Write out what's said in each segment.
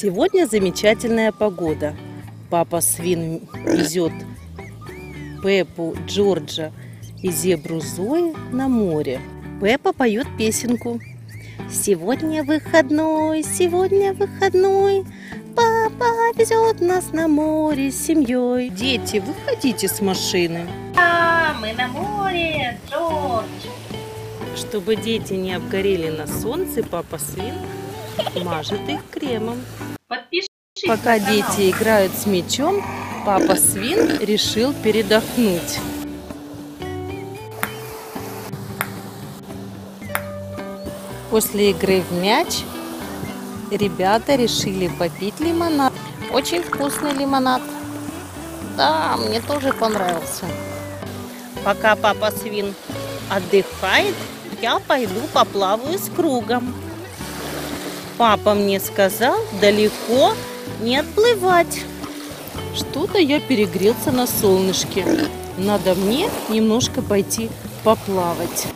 Сегодня замечательная погода. Папа Свин везет Пеппу, Джорджа и зебру Зои на море. Пеппа поет песенку. Сегодня выходной, сегодня выходной. Папа везет нас на море с семьей. Дети, выходите с машины. А, мы на море, Джордж. Чтобы дети не обгорели на солнце, папа Свин мажет их кремом. Подпишись Пока дети играют с мячом, папа Свин решил передохнуть. После игры в мяч ребята решили попить лимонад. Очень вкусный лимонад. Да, мне тоже понравился. Пока папа Свин отдыхает, я пойду поплаваю с кругом. Папа мне сказал далеко не отплывать. Что-то я перегрелся на солнышке. Надо мне немножко пойти поплавать.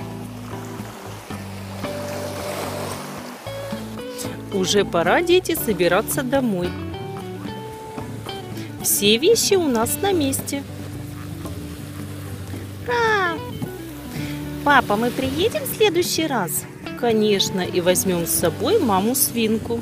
Уже пора, дети, собираться домой. Все вещи у нас на месте. Ура! Папа, мы приедем в следующий раз? Конечно, и возьмем с собой маму свинку.